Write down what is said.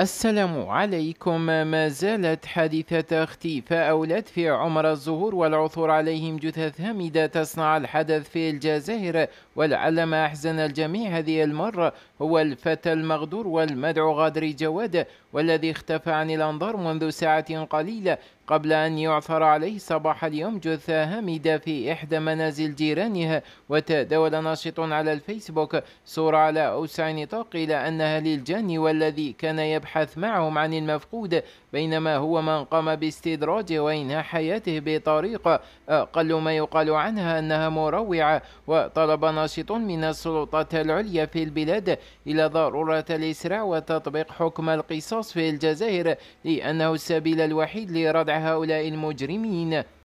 السلام عليكم. ما زالت حادثة اختفاء أولاد في عمر الزهور والعثور عليهم جثث هامدة تصنع الحدث في الجزائر ولعل ما أحزن الجميع هذه المرة هو الفتى المغدور والمدعو غادري جواد والذي اختفى عن الأنظار منذ ساعة قليلة قبل أن يعثر عليه صباح اليوم جثة هامدة في إحدى منازل جيرانها وتداول ناشط على الفيسبوك صورة على أوسع نطاق إلى أنها للجاني والذي كان يبحث معهم عن المفقود بينما هو من قام باستدراجه وإنهاء حياته بطريقة أقل ما يقال عنها أنها مروعة وطلب ناشط من السلطات العليا في البلاد إلى ضرورة الإسراع وتطبيق حكم القصاص في الجزائر لأنه السبيل الوحيد لردع هؤلاء المجرمين.